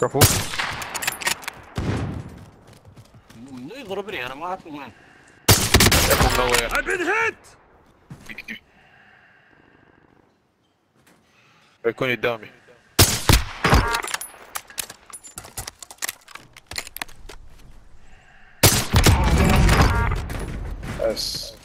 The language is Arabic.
كفو منو يضربني أنا ما اعرف من وين I've been hit! يكون قدامي بس